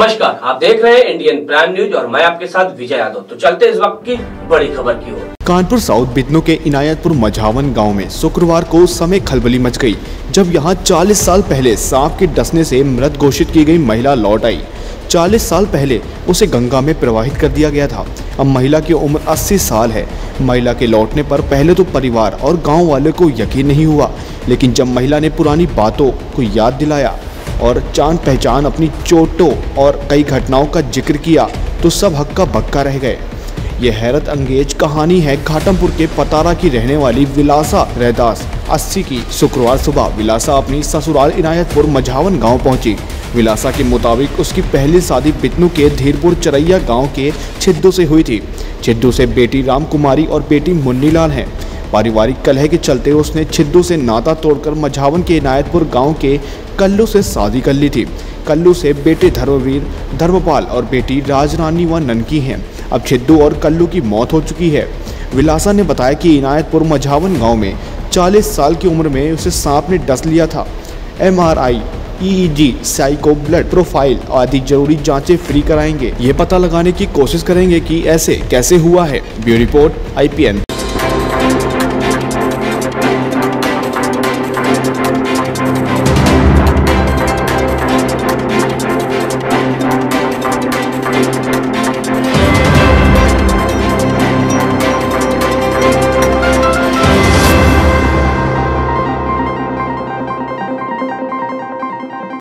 नमस्कार, आप देख रहे हैं इंडियन प्राइम न्यूज़ और मैं आपके साथ विजय यादव। तो चलते इस वक्त की बड़ी खबर की ओर। कानपुर साउथ बितनों के इनायतपुर मझावन गाँव में शुक्रवार को समय खलबली मच गई, जब यहाँ 40 साल पहले सांप के डसने से मृत घोषित की गई महिला लौट आई। 40 साल पहले उसे गंगा में प्रवाहित कर दिया गया था। अब महिला की उम्र 80 साल है। महिला के लौटने पर पहले तो परिवार और गाँव वाले को यकीन नहीं हुआ, लेकिन जब महिला ने पुरानी बातों को याद दिलाया और चाँद पहचान अपनी चोटों और कई घटनाओं का ज़िक्र किया तो सब हक्का बक्का रह गए। ये हैरत अंगेज कहानी है घाटमपुर के पतारा की रहने वाली विलासा रहदास अस्सी की शुक्रवार सुबह विलासा अपनी ससुराल इनायतपुर मझावन गाँव पहुँची। विलासा के मुताबिक उसकी पहली शादी बितनू के धीरपुर चरैया गाँव के छिद्दू से हुई थी। छिद्दू से बेटी राम कुमारी और बेटी मुन्नीलाल हैं। पारिवारिक कलह के चलते उसने छिद्दू से नाता तोड़कर मझावन के इनायतपुर गाँव के कल्लू से शादी कर ली थी। कल्लू से बेटे धर्मवीर, धर्मपाल और बेटी राजरानी व ननकी हैं। अब छिद्दू और कल्लू की मौत हो चुकी है। विलासा ने बताया कि इनायतपुर मझावन गाँव में 40 साल की उम्र में उसे सांप ने डस लिया था। MRI, EEG, psycho, blood profile आदि ज़रूरी जांचें फ्री कराएँगे। ये पता लगाने की कोशिश करेंगे कि ऐसे कैसे हुआ है। Bureau report, IPN.